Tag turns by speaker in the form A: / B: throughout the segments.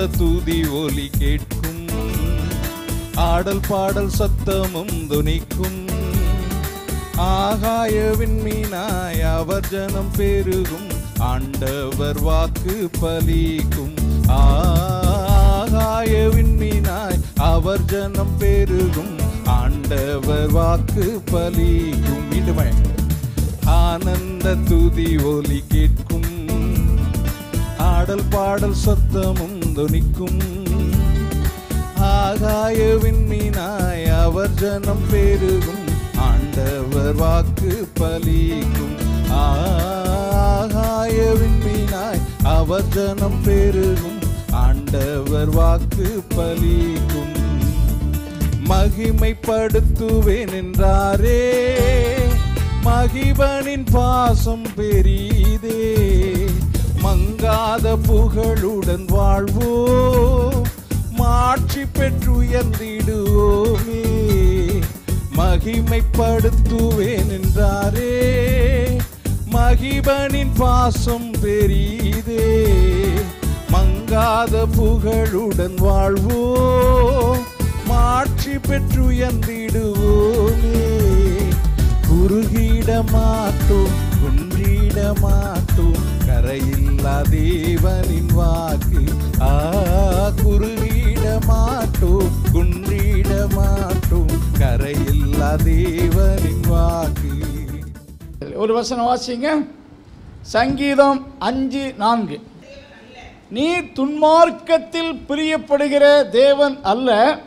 A: ஆனந்த துதி ஒலி கேட்கும். ஆடல் பாடல் சத்தமும் துணிக்கும். ஆகாய விண்மீனாய் அவர் ஜனம் பெருகும். ஆண்டவர் வாக்கு பலிக்கும். ஆகாய விண்மீனாய் அவர் ஜனம் பெருகும். ஆண்டவர் வாக்கு பலிக்கும். இடுமை ஆனந்த துதி ஒலி கேட்கும். ஆடல் பாடல் சத்தமும் துணிக்கும் ஆகாய விண்மீனாய் அவர் ஜனம் பெருகும். ஆண்டவர் வாக்கு பலிக்கும். ஆகாய விண்மீனாய் அவர் ஜனம் பெருகும். ஆண்டவர் வாக்கு பலிக்கும். மகிமைப்படுத்துவேன் என்றாரே. மகிபனின் பாசம் பெரியதே மங்காத புகழுடன் வாழ்வோம். மாட்சி பெற்றுயர்ந்திடுவோமே. மகிமைப்படுத்துவேன் என்றாரே மகிபனின் பாசம் பெரிதே மங்காத புகழுடன் வாழ்வோம். மாட்சி பெற்றுயர்ந்திடுவோமே. குறுகிட மாட்டோம் குன்றிட மாட்டோம் கரையில்லா தேவனின் வாக்கு. ஆ குறுகிட மாட்டோம் குன்றிட மாட்டோம் கரையில்லா தேவனின் வாக்கு.
B: ஒரு வசனம் வாசிங்க. சங்கீதம் அஞ்சு நான்கு. நீ துன்மார்க்கத்தில் பிரியப்படுகிற தேவன் அல்ல.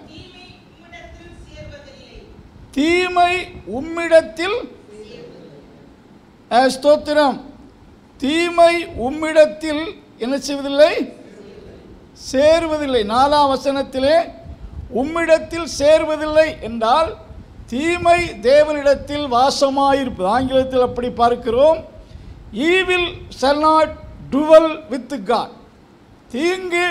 B: தீமை உம்மிடத்தில் ஸ்தோத்திரம். தீமை உம்மிடத்தில் என்ன செய்வதில்லை? சேருவதில்லை. நாலாம் வசனத்திலே உம்மிடத்தில் சேர்வதில்லை என்றால் தீமை தேவனிடத்தில் வாசமாயிருப்பது. ஆங்கிலத்தில் அப்படி பார்க்கிறோம் evil shall not dwell with God. தீங்கு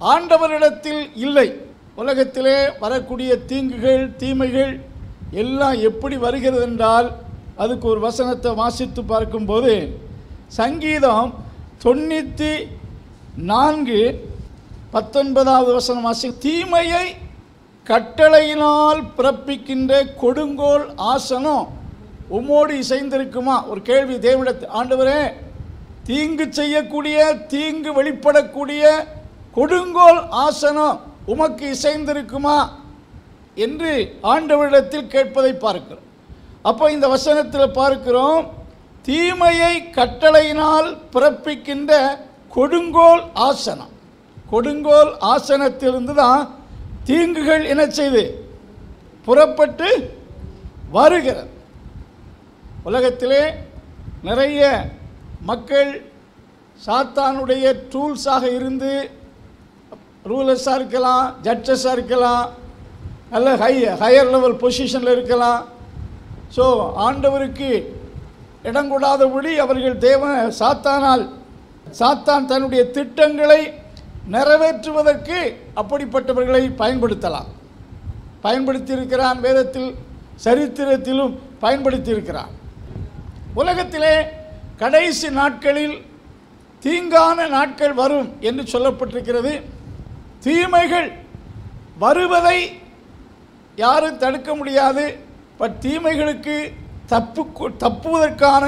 B: ஆண்டவரிடத்தில் இல்லை. உலகத்திலே வரக்கூடிய தீங்குகள் தீமைகள் எல்லாம் எப்படி வருகிறது என்றால் அதுக்கு ஒரு வசனத்தை வாசித்து பார்க்கும்போது சங்கீதம் தொண்ணூற்றி நான்கு பத்தொன்பதாவது வசனம் வாசி தீமையை கட்டளையினால் பிறப்பிக்கின்ற கொடுங்கோல் ஆசனம் உம்மோடு இசைந்திருக்குமா? ஒரு கேள்வி தேவனிடத்து ஆண்டவரே தீங்கு செய்யக்கூடிய தீங்கு வெளிப்படக்கூடிய கொடுங்கோல் ஆசனம் உமக்கு இசைந்திருக்குமா என்று ஆண்டவரிடத்தில் கேட்பதை பார்க்கிறோம். அப்போ இந்த வசனத்தில் பார்க்கிறோம் தீமையை கட்டளையினால் பிறப்பிக்கின்ற கொடுங்கோல் ஆசனம். கொடுங்கோல் ஆசனத்திலிருந்து தான் தீங்குகள் என்ன செய்து புறப்பட்டு வருகிறது. உலகத்திலே நிறைய மக்கள் சாத்தானுடைய டூல்ஸாக இருந்து ரூலர்ஸாக இருக்கலாம் ஜட்ஜஸாக இருக்கலாம் நல்ல ஹை ஹையர் லெவல் பொசிஷனில் இருக்கலாம். ஸோ ஆண்டவருக்கு இடங்கொடாதபடி அவர்கள் தேவ சாத்தானால். சாத்தான் தன்னுடைய திட்டங்களை நிறைவேற்றுவதற்கு அப்படிப்பட்டவர்களை பயன்படுத்தலாம். பயன்படுத்தியிருக்கிறான் வேதத்தில் சரித்திரத்திலும் பயன்படுத்தியிருக்கிறான். உலகத்திலே கடைசி நாட்களில் தீங்கான நாட்கள் வரும் என்று சொல்லப்பட்டிருக்கிறது. தீமைகள் வருவதை யாரும் தடுக்க முடியாது. பட் தீமைகளுக்கு தப்பு தப்புவதற்கான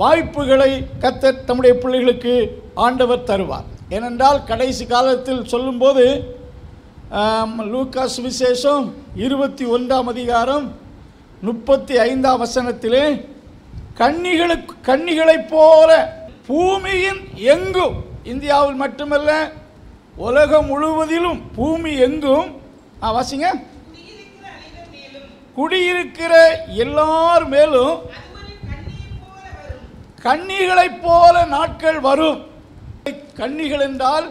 B: வாய்ப்புகளை கத்த தம்முடைய பிள்ளைகளுக்கு ஆண்டவர் தருவார். ஏனென்றால் கடைசி காலத்தில் சொல்லும்போது லூக்காஸ் விசேஷம் இருபத்தி ஒன்றாம் அதிகாரம் முப்பத்தி ஐந்தாம் வசனத்திலே கன்னிகளுக்கு கன்னிகளைப் போல பூமியின் எங்கும் இந்தியாவில் மட்டுமல்ல உலகம் முழுவதிலும் பூமி எங்கும் வாசிங்க. குடியிருக்கிற எல்லார் மேலும் கன்னிகளைப் போல நாட்கள் வரும். கன்னிகள் என்றால்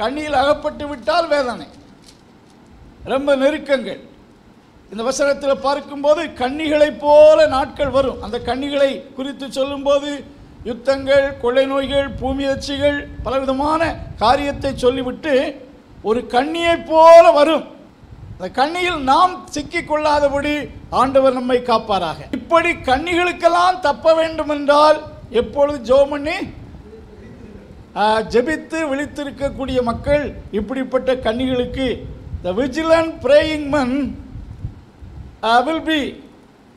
B: கண்ணியில் அகப்பட்டு விட்டால் வேதனை. ரொம்ப நெருக்கங்கள். இந்த வசனத்தில் பார்க்கும்போது கன்னிகளைப் போல நாட்கள் வரும். அந்த கன்னிகளை குறித்து சொல்லும்போது யுத்தங்கள் கொள்ளை நோய்கள் பூமியச்சிகள் பலவிதமான காரியத்தை சொல்லிவிட்டு ஒரு கண்ணியைப் போல வரும். அந்த கண்ணியில் நாம் சிக்கிக்கொள்ளாதபடி ஆண்டவர் நம்மை காப்பாராக. இப்படி கண்ணிகளுக்கெல்லாம் தப்ப வேண்டும் என்றால் எப்பொழுது ஜெபம் பண்ணி ஜெபித்து விழித்திருக்கக்கூடிய மக்கள் இப்படிப்பட்ட கன்னிகளுக்கு the vigilant praying man will be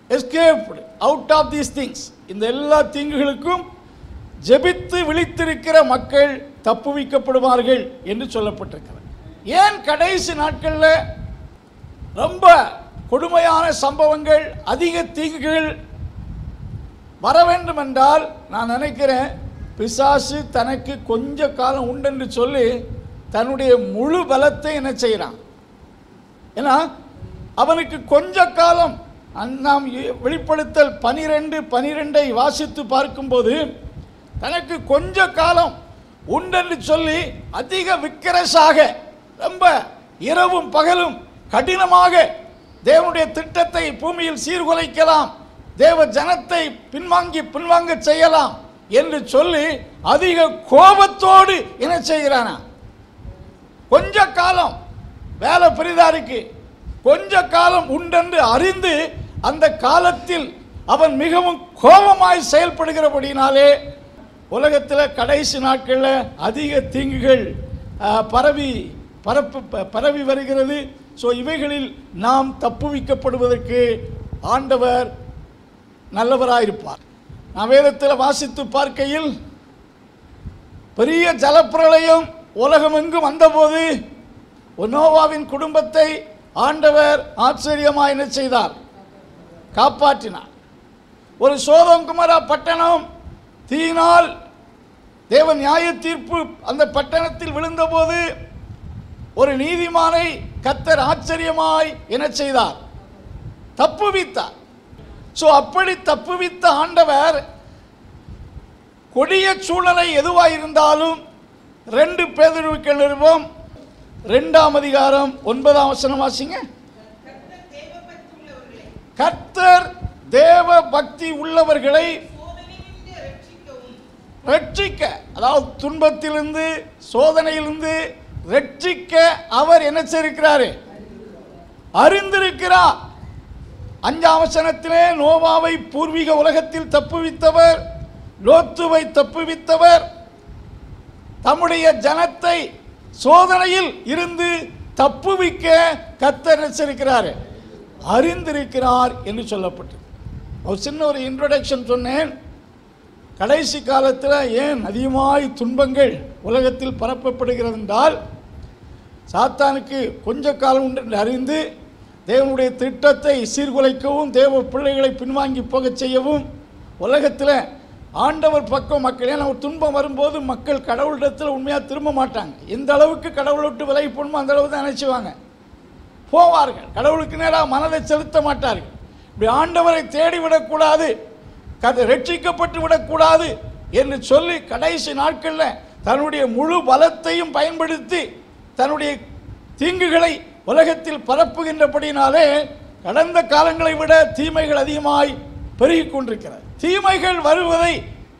B: escaped out of these things இந்த எல்லா தீங்குகளுக்கும் ஜெபித்து விழித்திருக்கிற மக்கள் தப்புவிக்கப்படுவார்கள் என்று சொல்லப்பட்டிருக்கிறது. ஏன் கடைசி நாட்களில் ரொம்ப கொடுமையான சம்பவங்கள் அதிக தீங்குகள் வர வேண்டும் என்றால் நான் நினைக்கிறேன் பிசாசு தனக்கு கொஞ்ச காலம் உண்டென்று சொல்லி தன்னுடைய முழு பலத்தை என்ன செய்கிறான் ஏன்னா அவனுக்கு கொஞ்ச காலம் நாம் வெளிப்படுத்தல் பனிரெண்டு பனிரெண்டை வாசித்து பார்க்கும்போது தனக்கு கொஞ்ச காலம் உண்டென்று சொல்லி அதிக விக்கிரசாக ரொம்ப இரவும் பகலும் கடினமாக தேவனுடைய திட்டத்தை பூமியில் சீர்குலைக்கலாம். தேவ ஜனத்தை பின்வாங்கி பின்வாங்க செய்யலாம் என்று சொல்லி அதிக கோபத்தோடு என்ன செய்கிறானா? கொஞ்ச காலம் வேலை பெரிதா இருக்கு கொஞ்ச காலம் உண்டென்று அறிந்து அந்த காலத்தில் அவன் மிகவும் கோபமாய் செயல்படுகிறபடினாலே உலகத்தில் கடைசி நாட்களில் அதிக தீங்குகள் பரவி பரப்பு ப- பரவி வருகிறது. ஸோ இவைகளில் நாம் தப்புவிக்கப்படுவதற்கு ஆண்டவர் நல்லவராயிருப்பார். நான் வேதத்தில் வாசித்து பார்க்கையில் பெரிய ஜலப்பிரளயம் உலகமெங்கும் வந்தபோது நோவாவின் குடும்பத்தை ஆண்டவர் ஆச்சரியமாக என்ன செய்தார்? காப்பாற்றினார். ஒரு சோதங்குமரா பட்டணம் தீயினால் தேவ நியாய தீர்ப்பு அந்த பட்டணத்தில் விழுந்தபோது ஒரு நீதிமானை கத்தர் ஆச்சரியமாய் என்ன செய்தார்? தப்புவித்தார் ஸோ அப்படி தப்புவித்த ஆண்டவர் கொடிய சூழலை எதுவாக இருந்தாலும் ரெண்டு பேதறிவுக்கு நிறுவம் ரெண்டாம் அதிகாரம் ஒன்பதாம் வசனம் வாசிங்க. கர்த்தர் தேவ பக்தி உள்ளவர்களை ரட்சிக்க அதாவது துன்பத்திலிருந்து சோதனையிலிருந்து ரட்சிக்க அவர் என்ன அறிந்திருக்கிறார். அஞ்சாம் வசனத்திலே நோவாவை பூர்வீக உலகத்தில் தப்புவித்தவர் லோத்துவை தப்புவித்தவர் தம்முடைய ஜனத்தை சோதனையில் இருந்து தப்புவிக்க கத்தர் நினைச்சிருக்கிறார் அறிந்திருக்கிறார் என்று சொல்லப்பட்டது. ஒரு சின்ன ஒரு இன்ட்ரோடக்ஷன் சொன்னேன். கடைசி காலத்தில் ஏன் அதிகமாய் துன்பங்கள் உலகத்தில் பரப்பப்படுகிறது என்றால் சாத்தானுக்கு கொஞ்ச காலம் உண்டு என்று அறிந்து தேவனுடைய திட்டத்தை சீர்குலைக்கவும் தேவ பிள்ளைகளை பின்வாங்கி போகச் செய்யவும் உலகத்தில் ஆண்டவர் பக்கம் மக்கள் ஏன்னா ஒரு துன்பம் வரும்போது மக்கள் கடவுளிடத்தில் உண்மையாக திரும்ப மாட்டாங்க. எந்த அளவுக்கு கடவுளை விட்டு விலகி போகணுமோ அந்த அளவு தான் நினச்சிவாங்க போவார்கள். கடவுளுக்கு நேராக மனதை செலுத்த மாட்டார்கள். இப்படி ஆண்டவரை தேடி விடக்கூடாது கதை ரட்சிக்கப்பட்டு விடக்கூடாது என்று சொல்லி கடைசி நாட்களில் தன்னுடைய முழு பலத்தையும் பயன்படுத்தி தன்னுடைய தீங்குகளை உலகத்தில் பரப்புகின்றபடினாலே கடந்த காலங்களை விட தீமைகள் அதிகமாய் பெருகிக் கொண்டிருக்கிறது. தீமைகள் வருவதை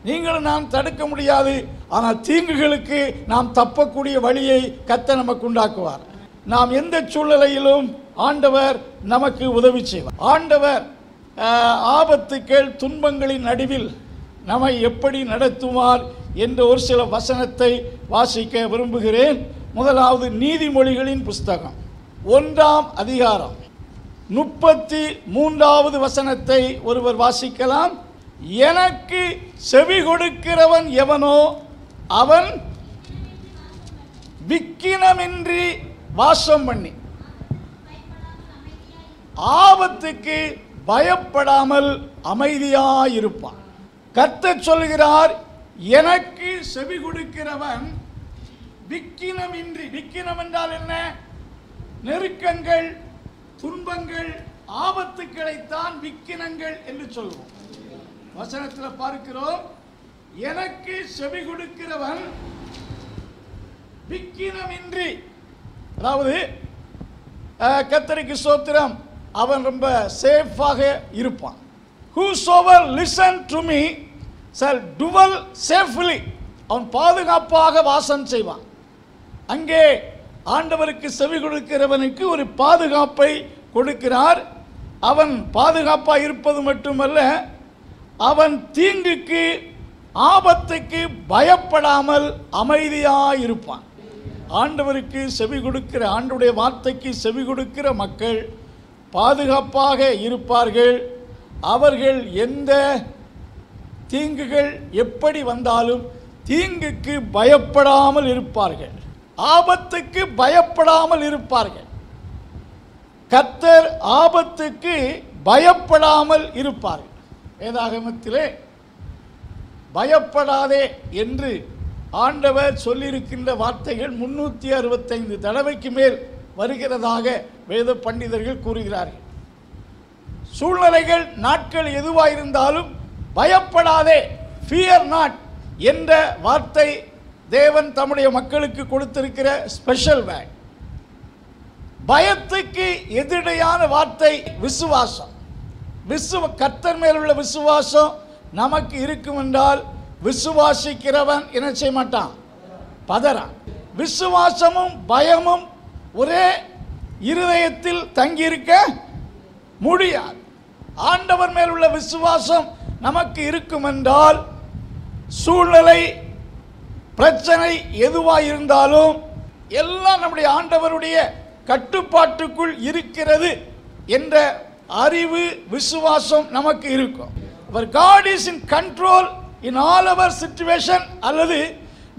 B: நீங்களும் நாம் தடுக்க முடியாது. ஆனால் தீங்குகளுக்கு நாம் தப்பக்கூடிய வழியை கத்த நமக்கு உண்டாக்குவார். நாம் எந்த சூழ்நிலையிலும் ஆண்டவர் நமக்கு உதவி செய்வார். ஆண்டவர் ஆபத்துக்கள் துன்பங்களின் நடுவில் நம்மை எப்படி நடத்துவார் என்ற ஒரு சில வசனத்தை வாசிக்க விரும்புகிறேன். முதலாவது நீதிமொழிகளின் புஸ்தகம். ஒன்றாம் அதிகாரம். முப்பத்தி மூன்றாவது வசனத்தை ஒருவர் வாசிக்கலாம். எனக்கு செவி கொடுக்கிறவன் எவனோ அவன் விக்கினமின்றி வாசம் பண்ணி. ஆபத்துக்கு பயப்படாமல் அமைதியாயிருப்பான். கத்த சொல்கிறார் எனக்கு செவி கொடுக்கிறவன் விக்கினமின்றி விக்கினம் என்றால் என்ன? நெருக்கங்கள் துன்பங்கள் ஆபத்துக்களைத்தான் விக்கினங்கள் என்று சொல்வோம். வசனத்தில் பார்க்கிறோம் எனக்கு செவி கொடுக்கிறவன் விக்கினமின்றி. அதாவது கத்தரிக்கு சோத்திரம் அவன் ரொம்ப சேஃபாக இருப்பான். Whosoever listen to me shall dwell safely அவன் பாதுகாப்பாக வாசம் செய்வான். அங்கே ஆண்டவருக்கு செவி கொடுக்கிறவனுக்கு ஒரு பாதுகாப்பை கொடுக்கிறார். அவன் பாதுகாப்பாக இருப்பது மட்டுமல்ல அவன் தீங்குக்கு ஆபத்துக்கு பயப்படாமல் அமைதியாக இருப்பான் ஆண்டவருக்கு செவி கொடுக்கிற ஆண்டுடைய வார்த்தைக்கு செவி கொடுக்கிற மக்கள் பாதுகாப்பாக இருப்பார்கள். அவர்கள் எந்த தீங்குகள் எப்படி வந்தாலும் தீங்குக்கு பயப்படாமல் இருப்பார்கள். ஆபத்துக்கு பயப்படாமல் இருப்பார்கள். கத்தர் ஆபத்துக்கு பயப்படாமல் இருப்பார்கள். வேதாகமத்திலே பயப்படாதே என்று ஆண்டவர் சொல்லியிருக்கின்ற வார்த்தைகள் முன்னூற்றி அறுபத்தைந்து தடவைக்கு மேல் வருகிறதாக வேத பண்டிதர்கள் கூறுகிறார்கள். சூழ்நிலைகள் நாட்கள் எதுவாயிருந்தாலும் பயப்படாதே ஃபியர் நாட் என்ற வார்த்தை தேவன் தம்முடைய மக்களுக்கு கொடுத்திருக்கிற ஸ்பெஷல் பேக் பயத்துக்கு எதிரையான வார்த்தை விசுவாசம். விசுவ கர்த்தர் மேல் உள்ள விசுவாசம் நமக்கு இருக்கும் என்றால் விசுவாசிக்கிறவன் என்ன செய்ய மாட்டான்? பதறான். விசுவாசமும் பயமும் ஒரே இருதயத்தில் தங்கியிருக்க முடியாது. ஆண்டவர் மேல் உள்ள விசுவாசம் நமக்கு இருக்கும் என்றால் சூழ்நிலை பிரச்சனை எதுவாக இருந்தாலும் எல்லாம் நம்முடைய ஆண்டவருடைய கட்டுப்பாட்டுக்குள் இருக்கிறது என்ற அறிவு விசுவாசம் நமக்கு இருக்கும். Our God is in control in all our situation அல்லது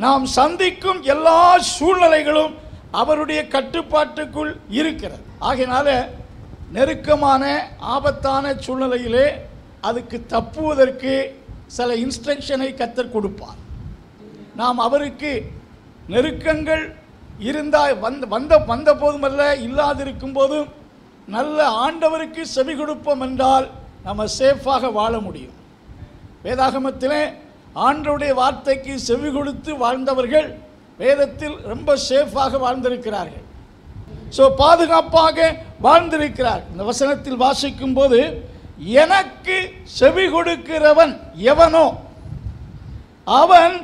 B: நாம் சந்திக்கும் எல்லா சூழ்நிலைகளும் அவருடைய கட்டுப்பாட்டுக்குள் இருக்கிறது. ஆகையினால நெருக்கமான ஆபத்தான சூழ்நிலையிலே அதுக்கு தப்புவதற்கு சில இன்ஸ்ட்ரக்ஷனை கத்தர் கொடுப்பார். நாம் அவருக்கு நெருக்கங்கள் இருந்தால் வந்த வந்த வந்த போதுமல்ல இல்லாதிருக்கும் போதும் நல்ல ஆண்டவருக்கு செவி கொடுப்போம் என்றால் நம்ம சேஃபாக வாழ முடியும். வேதாகமத்திலே ஆண்டருடைய வார்த்தைக்கு செவி கொடுத்து வாழ்ந்தவர்கள் வேதத்தில் ரொம்ப சேஃபாக வாழ்ந்திருக்கிறார்கள். ஸோ பாதுகாப்பாக வாழ்ந்திருக்கிறார். இந்த வசனத்தில் வாசிக்கும் போது எனக்கு செவி கொடுக்கிறவன் எவனோ? அவன்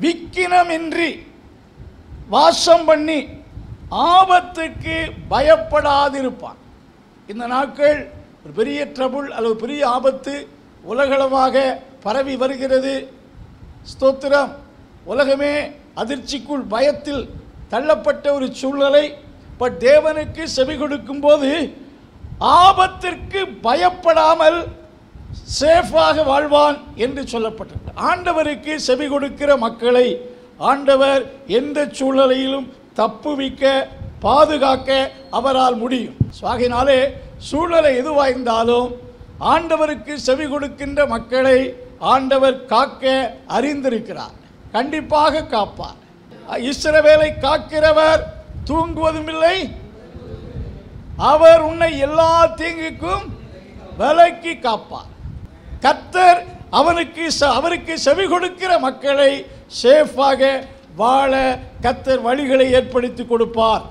B: விக்கினமின்றி வாசம் பண்ணி ஆபத்துக்கு பயப்படாதிருப்பான். இந்த நாட்கள் ஒரு பெரிய ட்ரபுள் அல்லது பெரிய ஆபத்து உலகளவாக பரவி வருகிறது. ஸ்தோத்திரம். உலகமே அதிர்ச்சிக்குள் பயத்தில் தள்ளப்பட்ட ஒரு சூழ்நிலை. பட் தேவனுக்கு செவி கொடுக்கும்போது ஆபத்திற்கு பயப்படாமல் சேஃபாக வாழ்வான் என்று சொல்லப்பட்டது. ஆண்டவருக்கு செவி கொடுக்கிற மக்களை ஆண்டவர் எந்த சூழ்நிலையிலும் தப்புவிக்க பாதுகாக்க அவரால் முடியும். ஆகினாலே சூழலை சூழ்நிலை எதுவாயிருந்தாலும் ஆண்டவருக்கு செவி கொடுக்கின்ற மக்களை ஆண்டவர் காக்க அறிந்திருக்கிறார். கண்டிப்பாக காப்பார். இஸ்ரவேலை காக்கிறவர் தூங்குவதும் இல்லை அவர் உன்னை எல்லா தீங்குக்கும் விலக்கி காப்பார். கத்தர் அவனுக்கு ச- அவருக்கு செவி கொடுக்கிற மக்களை சேஃபாக வாழ கத்தர் வழிகளை ஏற்படுத்தி கொடுப்பார்.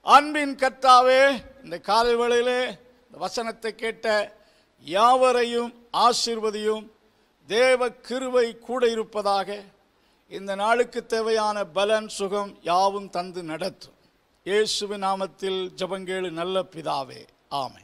B: அன்பின் கத்தாவே இந்த காலை வேளையிலே இந்த வசனத்தை கேட்ட யாவரையும் ஆசிர்வதியும் தேவ கிருவை கூட இருப்பதாக இந்த நாளுக்கு தேவையான பலன் சுகம் யாவும் தந்து நடத்தும். இயேசுவின் நாமத்தில் ஜெபங்கேளு நல்ல பிதாவே. ஆமை